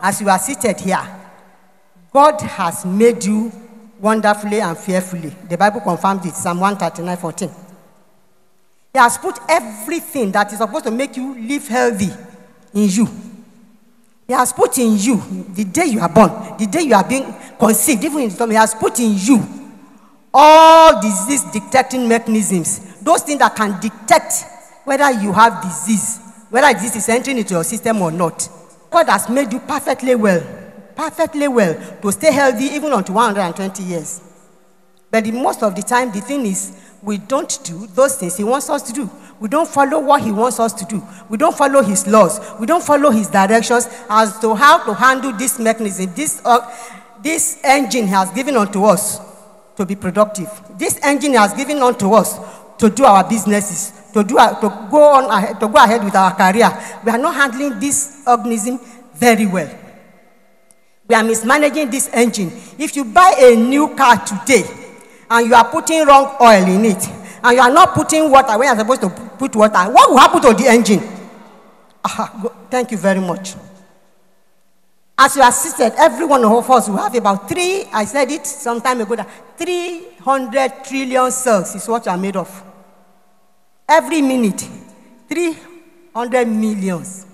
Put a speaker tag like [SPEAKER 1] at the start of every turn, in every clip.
[SPEAKER 1] As you are seated here, God has made you wonderfully and fearfully. The Bible confirms it, Psalm 139 14. He has put everything that is supposed to make you live healthy in you. He has put in you, the day you are born, the day you are being conceived, even in the time, He has put in you all disease detecting mechanisms, those things that can detect whether you have disease, whether disease is entering into your system or not. God has made you perfectly well, perfectly well to stay healthy even unto 120 years. But the, most of the time, the thing is, we don't do those things He wants us to do. We don't follow what He wants us to do. We don't follow His laws. We don't follow His directions as to how to handle this mechanism, this, uh, this engine has given unto us to be productive. This engine has given unto us to do our businesses, to, do to, go on ahead, to go ahead with our career. We are not handling this organism very well. We are mismanaging this engine. If you buy a new car today and you are putting wrong oil in it, and you are not putting water where you are supposed to put water, what will happen to the engine? Ah, thank you very much. As you are seated, every one of us will have about three, I said it some time ago, that 300 trillion cells is what you are made of. Every minute, 300 millions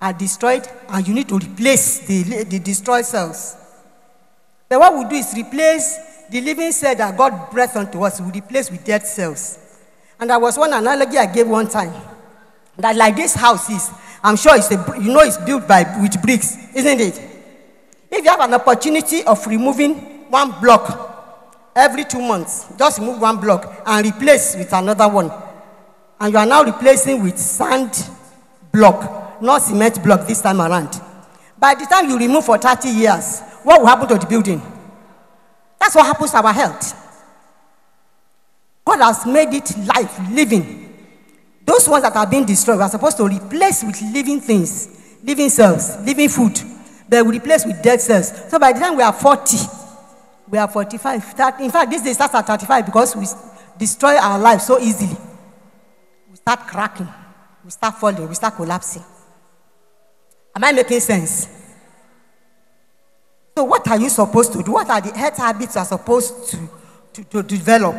[SPEAKER 1] are destroyed, and you need to replace the, the destroyed cells. Then what we do is replace the living cell that God breathed onto us, we replace with dead cells. And there was one analogy I gave one time that, like this house is, I'm sure it's a, you know it's built by, with bricks, isn't it? If you have an opportunity of removing one block every two months, just remove one block and replace with another one. And you are now replacing with sand block, not cement block this time around. By the time you remove for 30 years, what will happen to the building? That's what happens to our health. God has made it life, living. Those ones that are being destroyed, we are supposed to replace with living things, living cells, living food. They will replace with dead cells. So by the time we are 40, we are 45. 30 in fact, this day starts at 35 because we destroy our life so easily. Start cracking, we start falling, we start collapsing. Am I making sense? So, what are you supposed to do? What are the health habits you are supposed to, to, to develop?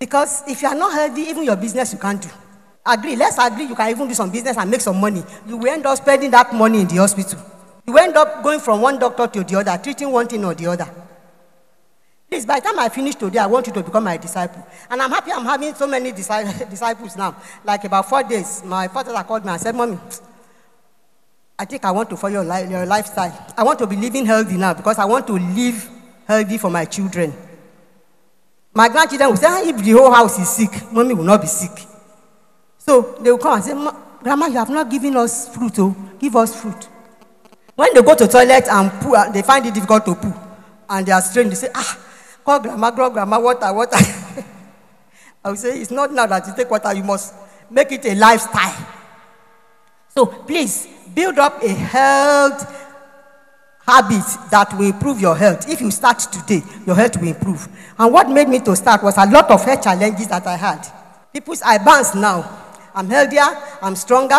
[SPEAKER 1] Because if you are not healthy, even your business you can't do. Agree, let's agree you can even do some business and make some money. You will end up spending that money in the hospital. You end up going from one doctor to the other, treating one thing or the other. Please, by the time I finish today, I want you to become my disciple. And I'm happy I'm having so many disciples now. Like about four days, my father called me and said, Mommy, I think I want to follow your, li- your lifestyle. I want to be living healthy now because I want to live healthy for my children. My grandchildren will say, "Ah, if the whole house is sick, mommy will not be sick. So they will come and say, Grandma, you have not given us fruit, oh, give us fruit. When they go to toilet and poo, uh, they find it difficult to poo, and they are strange, they say, ah, call grandma, call grandma, water, water. I will say, it's not now that you take water, you must make it a lifestyle. So please build up a health habit that will improve your health. If you start today, your health will improve. And what made me to start was a lot of health challenges that I had. People's I bounce now. I'm healthier, I'm stronger,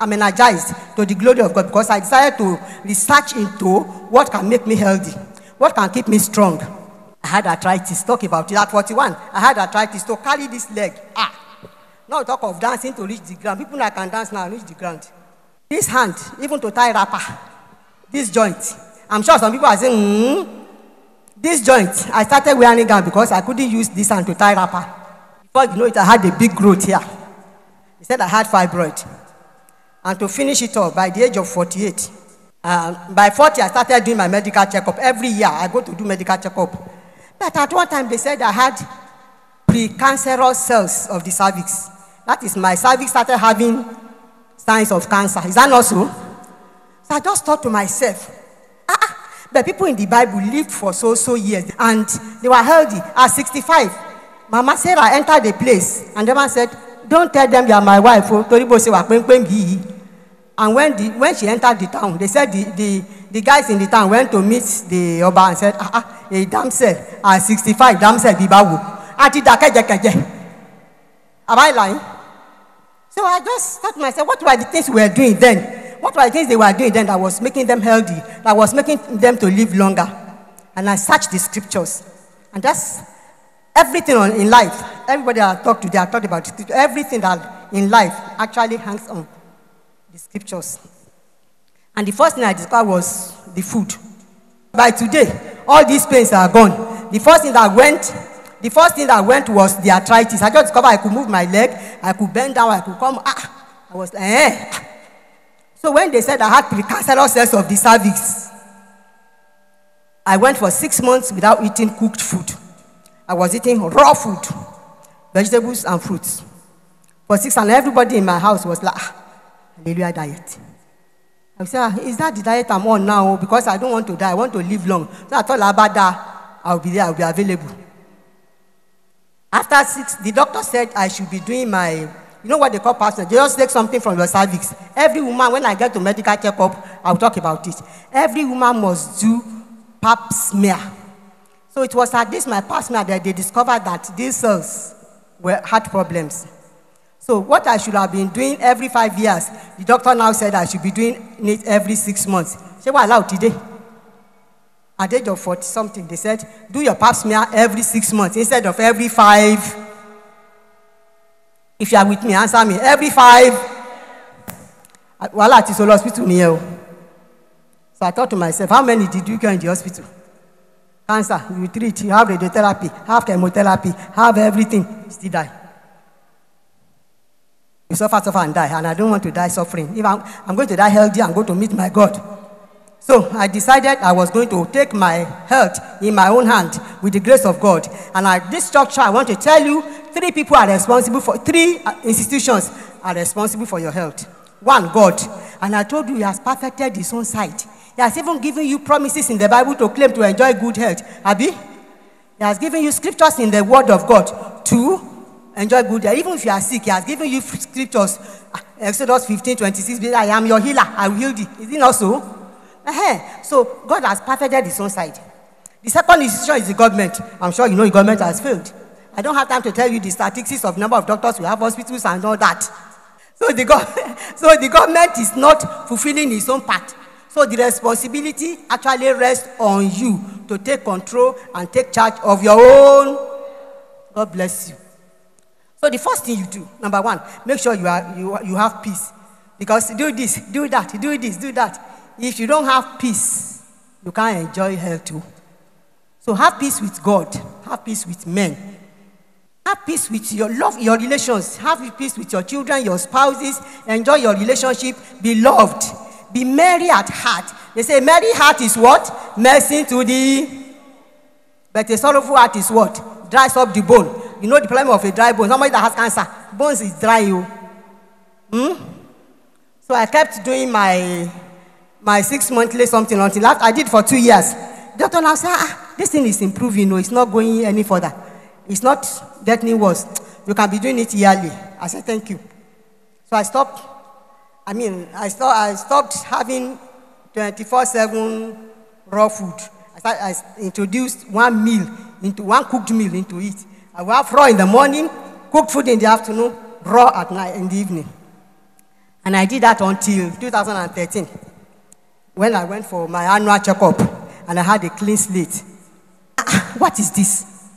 [SPEAKER 1] I'm energized to the glory of God because I decided to research into what can make me healthy, what can keep me strong. I had arthritis. Talk about it. At 41, I had arthritis to carry this leg. Ah, now talk of dancing to reach the ground. People that can dance now reach the ground. This hand, even to tie wrapper, this joint. I'm sure some people are saying, hmm. This joint, I started wearing gown because I couldn't use this hand to tie wrapper. Before you know it, I had a big growth here. He said I had fibroid. And to finish it off, by the age of 48, um, by 40, I started doing my medical checkup. Every year, I go to do medical checkup. But at one time, they said I had precancerous cells of the cervix. That is, my cervix started having signs of cancer. Is that not so? So I just thought to myself, ah, ah, but people in the Bible lived for so so years and they were healthy. At 65, Mama Sarah entered the place and the man said, Don't tell them you are my wife. oh, torí bó ṣe wà péńpéń yìí." And when, the, when she entered the town, they said the, the, the guys in the town went to meet the Oba and said, ah, ah, a damsel at 65, damsel bibawo. Ati dakejekeje. Am I lying? So I just thought to myself, what were the things we were doing then? What were the things they were doing then that was making them healthy, that was making them to live longer? And I searched the scriptures. And that's everything on, in life. Everybody I talked to, they talking about. Everything that in life actually hangs on the scriptures. And the first thing I discovered was the food. By today, all these pains are gone. The first thing that went, the first thing that went was the arthritis. I just discovered I could move my leg, I could bend down, I could come. Ah, I was like, eh. So when they said I had precancerous cells of the cervix, I went for six months without eating cooked food. I was eating raw food, vegetables and fruits. For six and everybody in my house was like, ah, hallelujah diet. I said, ah, is that the diet I'm on now? Because I don't want to die. I want to live long. So I about that. I'll be there. I'll be available. After six, the doctor said I should be doing my, you know what they call? They just take something from your cervix. Every woman, when I get to medical checkup, I'll talk about it. Every woman must do pap smear. So it was at this my pap smear that they discovered that these cells were had problems. So what I should have been doing every five years, the doctor now said I should be doing it every six months. Say, well, allowed today. At the age of 40 something, they said, do your pap smear every six months instead of every five. If you are with me, answer me. Every five. Well, at hospital near. So I thought to myself, how many did you get in the hospital? Cancer, you treat, you have radiotherapy, have chemotherapy, have everything, still die. You suffer, suffer, and die. And I don't want to die suffering. If I'm, I'm going to die healthy and go to meet my God. So I decided I was going to take my health in my own hand with the grace of God. And at this structure, I want to tell you three people are responsible for, three uh, institutions are responsible for your health. One, God. And I told you, He has perfected His own sight. He has even given you promises in the Bible to claim to enjoy good health. Abi? He has given you scriptures in the Word of God to enjoy good health. Even if you are sick, He has given you scriptures. Ah, Exodus 15, 26, I am your healer, I will heal thee. Is it not so? Uh-huh. So God has perfected His own side. The second institution is the government. I'm sure you know the government has failed. I don't have time to tell you the statistics of number of doctors we have, hospitals, and all that. So the, so the government is not fulfilling its own part. So the responsibility actually rests on you to take control and take charge of your own. God bless you. So the first thing you do, number one, make sure you, are, you, you have peace. Because do this, do that, do this, do that. If you don't have peace, you can't enjoy health too. So have peace with God, have peace with men. Have peace with your love, your relations. Have peace with your children, your spouses. Enjoy your relationship. Be loved. Be merry at heart. They say merry heart is what? Mercy to the. But a sorrowful heart is what? Dries up the bone. You know the problem of a dry bone. Somebody that has cancer, bones is dry. You. Hmm? So I kept doing my my six monthly something until after I did for two years. Doctor now said, ah, this thing is improving. No, it's not going any further. It's not getting worse. You can be doing it yearly. I said, thank you. So I stopped. I mean, I, stopped, I stopped having 24 7 raw food. I, I introduced one meal into one cooked meal into it. I have raw in the morning, cooked food in the afternoon, raw at night in the evening. And I did that until 2013 when I went for my annual checkup and I had a clean slate. Ah, what is this?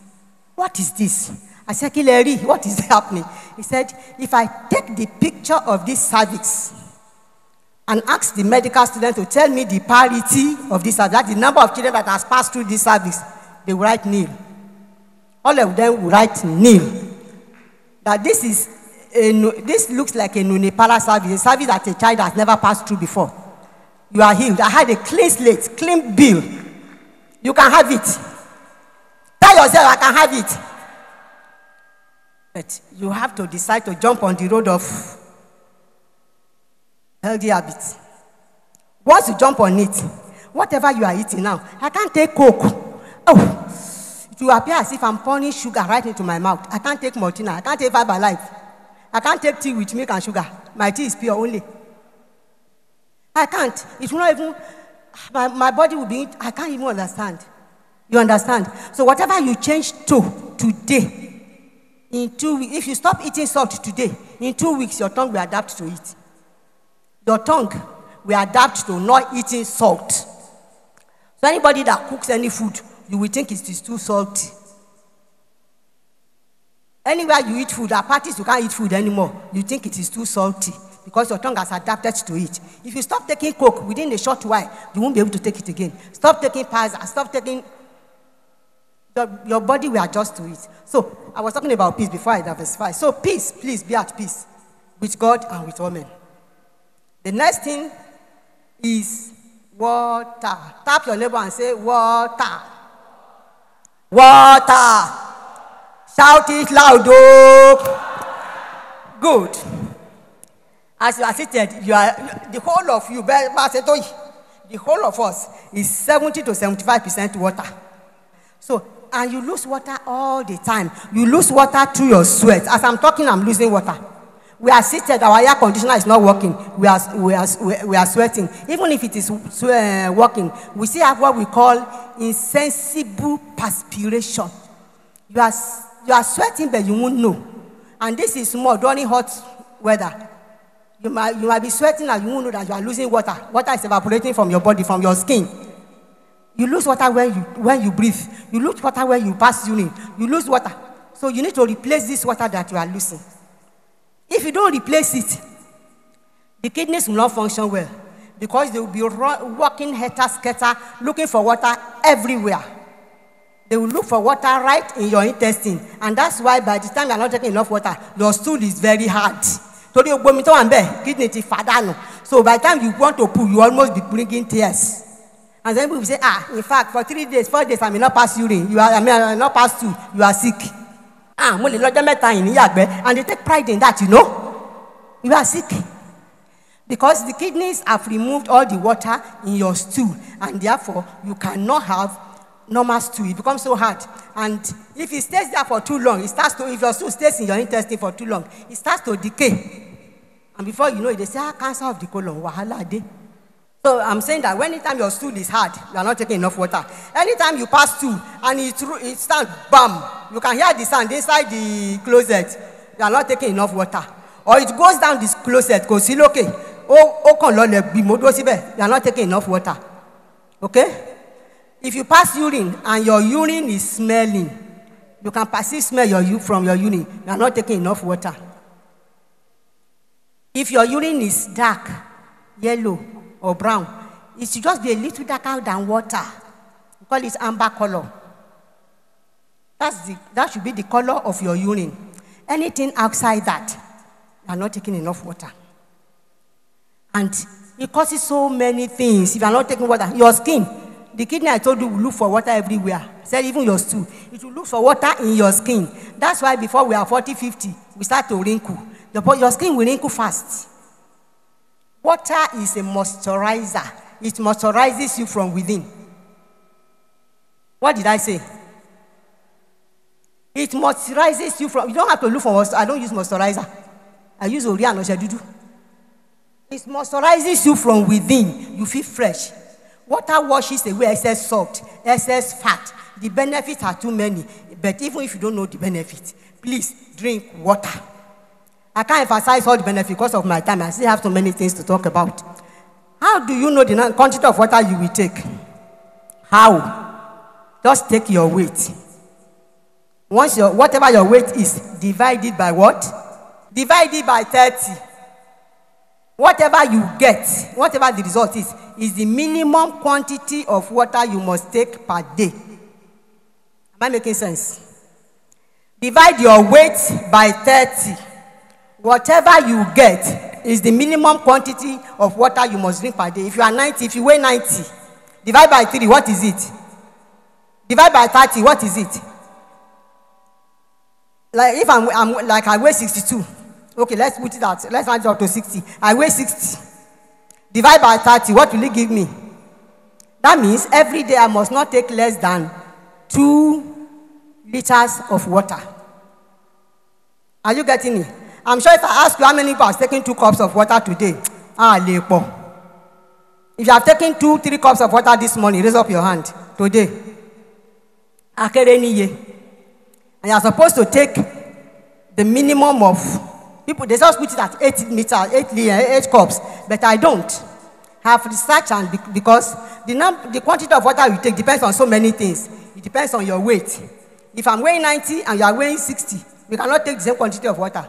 [SPEAKER 1] What is this? I said, Kileri, what is happening? He said, if I take the picture of this cervix and ask the medical student to tell me the parity of this that's the number of children that has passed through this cervix, they will write nil. All of them write nil. That this is a, this looks like a nulliparous cervix, a cervix that a child has never passed through before. You are healed. I had a clean slate, clean bill. You can have it. Tell yourself, I can have it. But you have to decide to jump on the road of healthy habits. Once you jump on it, whatever you are eating now, I can't take Coke. Oh, it will appear as if I'm pouring sugar right into my mouth. I can't take Maltina. I can't take Fiber Life. I can't take tea with milk and sugar. My tea is pure only. I can't. It will not even, my, my body will be, I can't even understand. You understand? So whatever you change to today, in two weeks, if you stop eating salt today, in two weeks your tongue will adapt to it. Your tongue will adapt to not eating salt. So anybody that cooks any food, you will think it is too salty. Anywhere you eat food, at parties you can't eat food anymore. You think it is too salty because your tongue has adapted to it. If you stop taking coke within a short while, you won't be able to take it again. Stop taking pasta, stop taking your, your body will adjust to it. So I was talking about peace before I diversify. So peace, please be at peace with God and with all men. The next thing is water. Tap your neighbor and say water. Water. Shout it loud, oh. Good. As you are seated, you are the whole of you, the whole of us is 70 to 75 percent water. So and you lose water all the time. You lose water through your sweat. As I'm talking, I'm losing water. We are seated, our air conditioner is not working. We are, we are, we are sweating. Even if it is uh, working, we still have what we call insensible perspiration. You are, you are sweating, but you won't know. And this is more during hot weather. You might, you might be sweating and you won't know that you are losing water. Water is evaporating from your body, from your skin. You lose water when you, when you breathe. You lose water when you pass urine. You lose water. So you need to replace this water that you are losing. If you don't replace it, the kidneys will not function well because they will be walking helter skelter looking for water everywhere. They will look for water right in your intestine. And that's why by the time you are not taking enough water, your stool is very hard. Kidney. So by the time you want to poo, you almost be bringing tears. And then people say, ah, in fact, for three days, four days, I may not pass urine. You are, I may not pass two. You are sick. Ah, mo lè lọ́jọ́ mẹ́ta yìí níyàgbẹ́. And they take pride in that, you know. You are sick. Because the kidneys have removed all the water in your stool. And therefore, you cannot have normal stool. It becomes so hard. And if it stays there for too long, it starts to, if your stool stays in your intestine for too long, it starts to decay. And before you know it, they say, ah, cancer of the colon, wahala day. So I'm saying that anytime your stool is hard, you are not taking enough water. Anytime you pass through and it, it stands, bam, you can hear the sound inside the closet, you are not taking enough water. Or it goes down this closet, kò sí lókè, ó kàn lọlẹ̀ gbìmọ̀ dúró síbẹ̀, you are not taking enough water. Okay? If you pass urine and your urine is smelling, you can perceive smell your, from your urine, you are not taking enough water. If your urine is dark, yellow, or brown. It should just be a little darker than water. We call it amber color. That's the, that should be the color of your urine. Anything outside that, you are not taking enough water. And it causes so many things if you are not taking water. Your skin, the kidney I told you will look for water everywhere. Said even your stool. It will look for water in your skin. That's why before we are 40, 50, we start to wrinkle. Your, your skin will wrinkle fast. Water is a moisturizer, it moisturizes you from within. What did I say? It moisturizes you from, you don't have to look for moisturizer. I don't use moisturizer. I use Ori and Oshedudu. It moisturizes you from within. You feel fresh. Water washes away excess salt, excess fat. The benefits are too many. But even if you don't know the benefits, please drink water. I can't emphasize all the benefits because of my time. I still have so many things to talk about. How do you know the quantity of water you will take? How? Just take your weight. Once your whatever your weight is, divided by what? Divided by 30. Whatever you get, whatever the result is, is the minimum quantity of water you must take per day. Am I making sense? Divide your weight by 30. Whatever you get is the minimum quantity of water you must drink per day. If you are 90, if you weigh 90, divide by 3, what is it? Divide by 30, what is it? Like if I'm, I'm like I weigh 62. Okay, let's put it out. Let's add it up to 60. I weigh 60. Divide by 30, what will it give me? That means every day I must not take less than 2 liters of water. Are you getting it? I'm sure if I ask you how many people have taken two cups of water today, ah, lepo. If you have taken two, three cups of water this morning, raise up your hand today. Akere niye. And you are supposed to take the minimum of people. They just put it at eight meters, eight, eight cups, but I don't. have researched and because the, num- the quantity of water you take depends on so many things. It depends on your weight. If I'm weighing 90 and you are weighing 60, we cannot take the same quantity of water.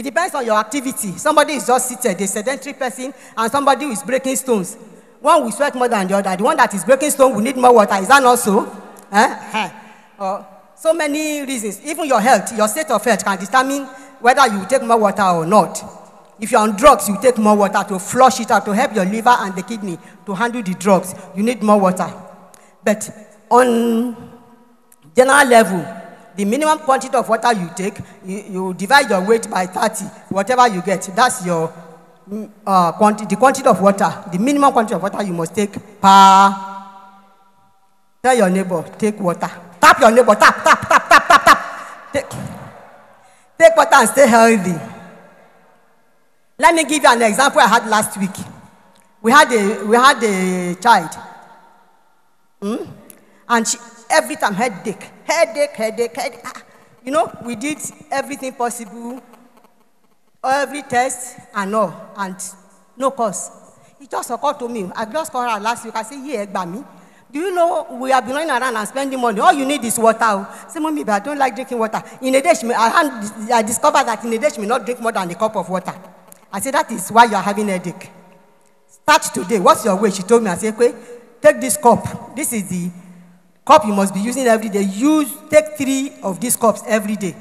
[SPEAKER 1] It depends on your activity. Somebody is just seated, a sedentary person, and somebody who is breaking stones. One will sweat more than the other. The one that is breaking stone will need more water. Is that not so? Eh. Uh, so many reasons. Even your health, your state of health can determine whether you take more water or not. If you're on drugs, you take more water to flush it out, to help your liver and the kidney to handle the drugs. You need more water. But on general level, the minimum quantity of water you take, you, you divide your weight by 30, whatever you get, that's your mm, uh, quantity, the quantity of water, the minimum quantity of water you must take per. Tell your neighbor, take water. Tap your neighbor, tap, tap, tap, tap, tap, tap. Take, take water and stay healthy. Let me give you an example I had last week. We had a, we had a child. Hmm? And she, every time headache, headache, headache, headache. Ah, You know, we did everything possible, every test and all, and no cause. It just occurred to me. I just called her last week. I said, Yeah, by me. Do you know we have been running around and spending money? All you need is water. oh." Say, Mommy, but I don't like drinking water. In a day, she may, I, had- I discovered that in a day, she may not drink more than a cup of water. I said, That is why you are having a headache. Start today. What's your way? She told me. I said, okay, take this cup. This is the cup you must be using every day. Use, take three of these cups every day.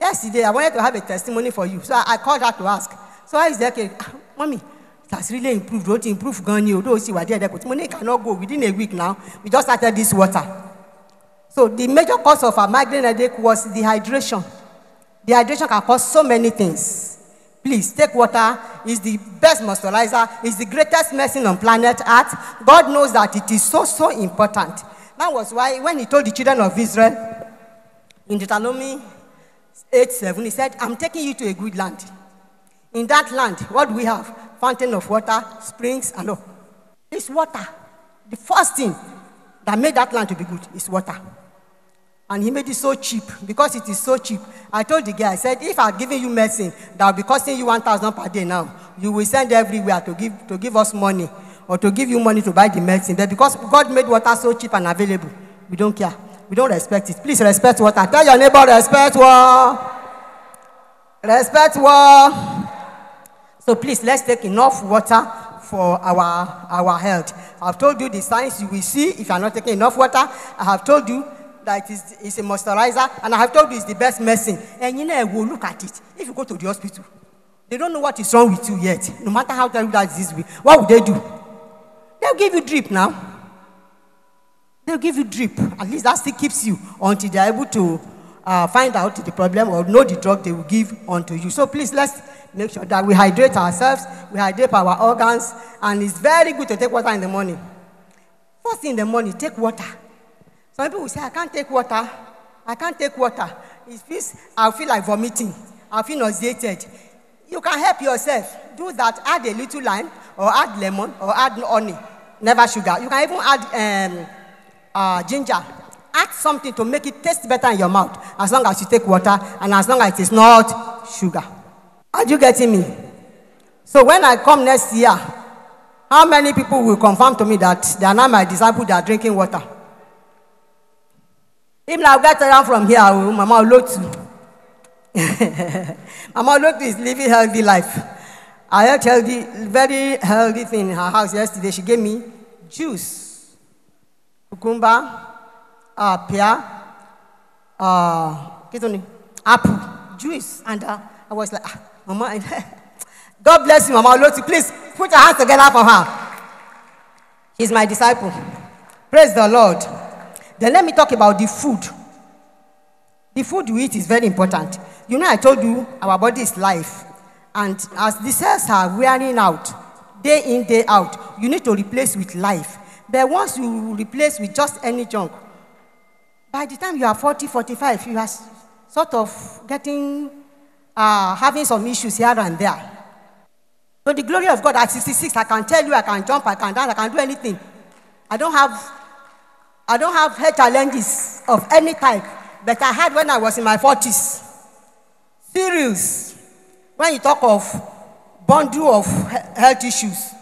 [SPEAKER 1] Yesterday, I wanted to have a testimony for you. So I, I called her to ask. So I said, Okay, mommy, it has really improved. Don't improve, gone you. Don't see what there. Money cannot go within a week now. We just started this water. So the major cause of a migraine headache was dehydration. Dehydration can cause so many things. Please take water. It's the best moisturizer. It's the greatest medicine on planet Earth. God knows that it is so so important. That was why when He told the children of Israel in Deuteronomy 8 7, He said, "I'm taking you to a good land. In that land, what do we have? Fountain of water, springs, and all. It's water. The first thing that made that land to be good is water." And he made it so cheap because it is so cheap. I told the guy, I said, if I'm giving you medicine that will be costing you 1,000 per day now, you will send everywhere to give, to give us money or to give you money to buy the medicine. But because God made water so cheap and available, we don't care. We don't respect it. Please respect water. Tell your neighbor, respect water. Respect water. So please, let's take enough water for our, our health. I've told you the signs you will see if you are not taking enough water. I have told you that it is it's a moisturizer, and I have told you it's the best medicine. And you know, we'll look at it. If you go to the hospital, they don't know what is wrong with you yet. No matter how terrible that disease what would they do? They'll give you drip now. They'll give you drip. At least that still keeps you until they're able to uh, find out the problem or know the drug they will give unto you. So please, let's make sure that we hydrate ourselves, we hydrate our organs, and it's very good to take water in the morning. First thing in the morning, take water. Some people will say, I can't take water. I can't take water. It feels, I'll feel like vomiting. I'll feel nauseated. You can help yourself. Do that. Add a little lime, or add lemon, or add honey. Never sugar. You can even add um, uh, ginger. Add something to make it taste better in your mouth, as long as you take water and as long as it is not sugar. Are you getting me? So when I come next year, how many people will confirm to me that they are not my disciples, they are drinking water? Even I'll get around from here, will- Mama Olotu. Mama Olotu is living healthy life. I ate healthy, very healthy thing in her house yesterday. She gave me juice, cucumber, uh, pear, uh, apple, juice. And uh, I was like, ah, Mama, God bless you, Mama Olotu. Please put your hands together for her. She's my disciple. Praise the Lord. Then let me talk about the food. The food we eat is very important. You know, I told you our body is life. And as the cells are wearing out, day in, day out, you need to replace with life. But once you replace with just any junk, by the time you are 40, 45, you are sort of getting, uh, having some issues here and there. To the glory of God, at 66, I can tell you, I can jump, I can dance, I can do anything. I don't have, I don't have health challenges of any type, but I had when I was in my 40s. Serious. When you talk of bundle of health issues,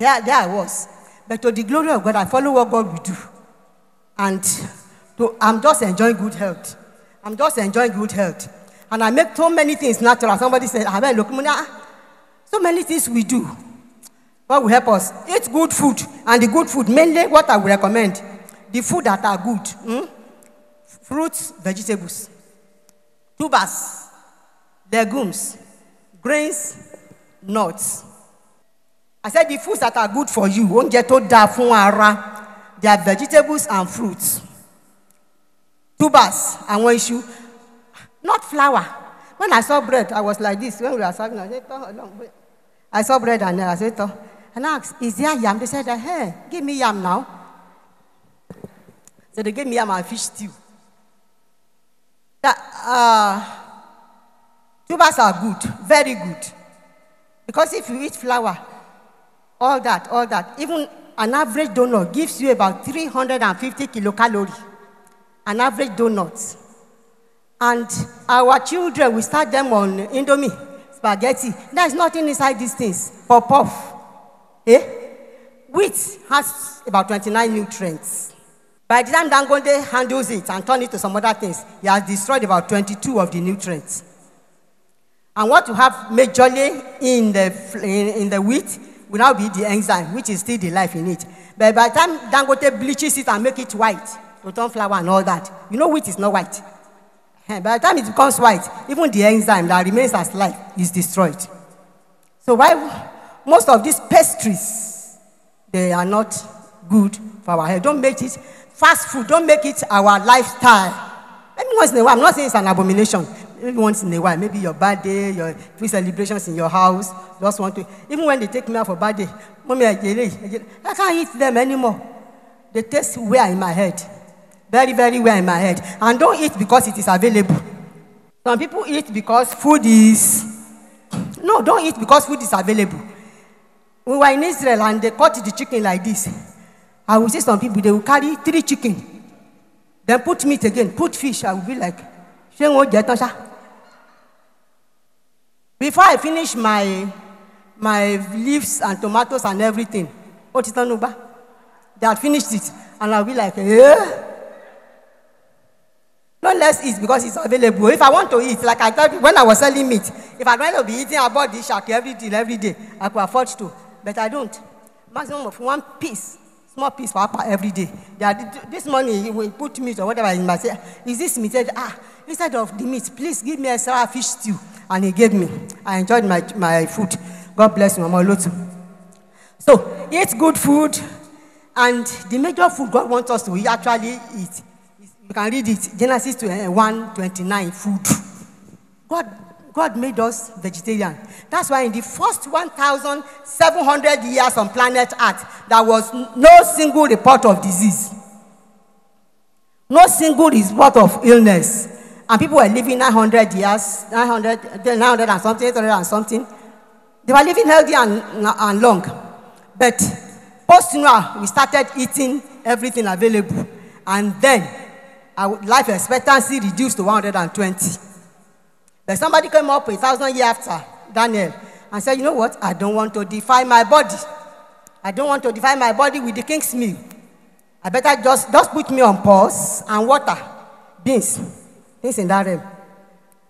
[SPEAKER 1] There, there I was. But to the glory of God, I follow what God will do. And to, I'm just enjoying good health. I'm just enjoying good health. And I make so many things natural. Somebody said, I mean, look, ah, so many things we do. God will help us. Eat good food. And the good food, mainly what I would recommend, the food that are good. Hmm? Fruits, vegetables, tubers, legumes, grains, nuts. I said the foods that are good for you, oúnjẹ tó dáa fún ara, they are vegetables and fruits. Tubers, àwọn iṣu, not flour. When I saw bread, I was like this. When we were serving, I said, "Tọ́ Ọlọ́run wait." I saw bread and I said, "Tọ́." And I asked, is there yam? They said, hey, give me yam now. So they gave me yam and fish stew. That, uh, tubers are good, very good. Because if you eat flour, all that, all that, even an average donut gives you about 350 kilocalories. An average donut. And our children, we start them on Indomie, spaghetti. There's nothing inside these things. Pop off. Eh? Wheat has about 29 nutrients. By the time Dangote handles it and turns it to some other things, he has destroyed about 22 of the nutrients. And what you have majorly in the, in, in the wheat will now be the enzyme, which is still the life in it. But by the time Dangote bleaches it and make it white, to turn flour and all that, you know wheat is not white. Eh, By the time it becomes white, even the enzyme that remains as life is destroyed. So why most of these pastries, they are not good for our health. Don't make it fast food. Don't make it our lifestyle. Maybe once in a while. I'm not saying it's an abomination. Maybe once in a while. Maybe your birthday, your free celebrations in your house. Just want to. Even when they take me out for birthday, mommy, I can't eat them anymore. They taste weird in my head. Very, very weird in my head. And don't eat because it is available. Some people eat because food is. No, don't eat because food is available. We were in Israel and they cut the chicken like this. I will see some people, they will carry three chicken. Then put meat again, put fish. I will be like? Before I finish my, my leaves and tomatoes and everything, ti tán. They had finished it. And I'll be like, eh? Not less eat because it's available. If I want to eat, like I thought when I was selling meat, if I want to be eating about this shark every day, every day, I could afford to. But I don't. Maximum of one piece, small piece for per every day. Are, this morning, he will put meat or whatever in my say, is this meat? Said, ah, instead of the meat, please give me a sour fish stew. And he gave me. I enjoyed my, my food. God bless you, Mama. So, eat good food. And the major food God wants us to eat, actually eat. You can read it. Genesis 1 29, food. God, God made us vegetarian. That's why in the first 1,700 years on planet Earth, there was no single report of disease. No single report of illness. And people were living 900 years, 900, 900 and something, 800 and something. They were living healthy and, and long. But post we started eating everything available. And then our life expectancy reduced to 120. But somebody came up a thousand years after Daniel and said, You know what? I don't want to defile my body. I don't want to defile my body with the king's meal. I better just, just put me on pulse and water, beans, things in that realm,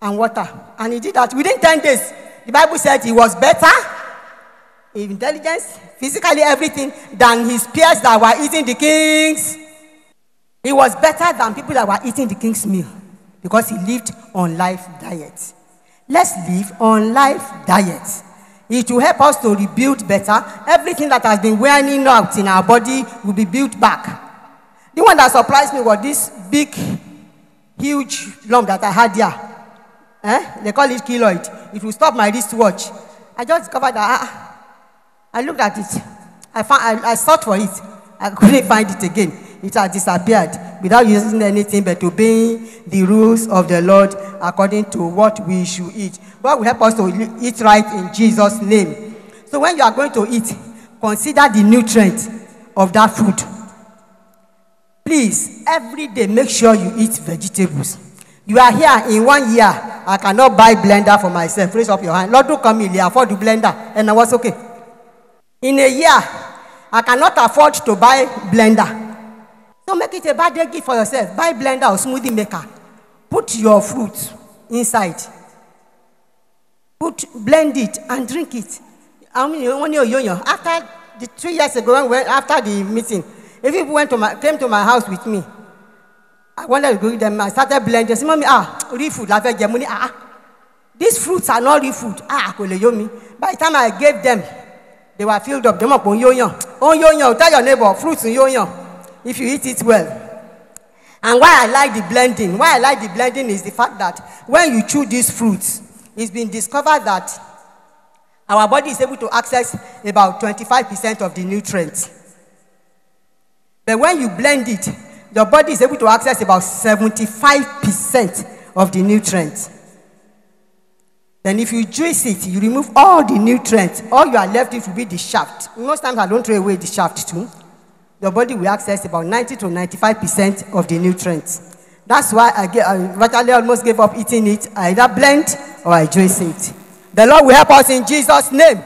[SPEAKER 1] and water. And he did that within 10 days. The Bible said he was better in intelligence, physically, everything, than his peers that were eating the king's. He was better than people that were eating the king's meal because he lived on life diet. Let's live on life diet. It will help us to rebuild better. Everything that has been wearing out in our body will be built back. The one that surprised me was this big, huge lump that I had here. Eh? They call it keloid. It will stop my wristwatch. I just discovered that. ah, I looked at it. I, found, I, I sought for it. I couldn't find it again. It has disappeared without using anything but obeying the rules of the Lord according to what we should eat. God will help us to eat right in Jesus' name. So when you are going to eat, consider the nutrient of that food. Please, every day make sure you eat vegetables. You are here in one year. I cannot buy blender for myself. Raise up your hand. Lord, do come here. Afford the blender. And I was okay. In a year, I cannot afford to buy blender. So make it a birthday gift for yourself. Buy blender or smoothie maker. Put your fruit inside. Put blend it and drink it. I mean, when you're young, after the three years ago, after the meeting, if people went to my, came to my house with me, I wanted to go with them. I started blending. Say, mommy, ah, real food, la fẹ́ jẹ. Mo ní, ah, these fruits are not real food. Ah, kò lè yó mi. By the time I gave them, they were filled up. Pé ó ń yóyàn. Ó ń yóyàn. Tell your neighbor, fruits ń yóyàn. If you eat it well. And why I like the blending, why I like the blending is the fact that when you chew these fruits, it's been discovered that our body is able to access about 25% of the nutrients. But when you blend it, your body is able to access about 75% of the nutrients. Then if you juice it, you remove all the nutrients. All you are left with will be the shaft. Most times I don't throw away the shaft too. Your body will access about 90 to 95% of the nutrients. That's why I, get, I virtually almost gave up eating it. I either blend or I juice it. The Lord will help us in Jesus' name.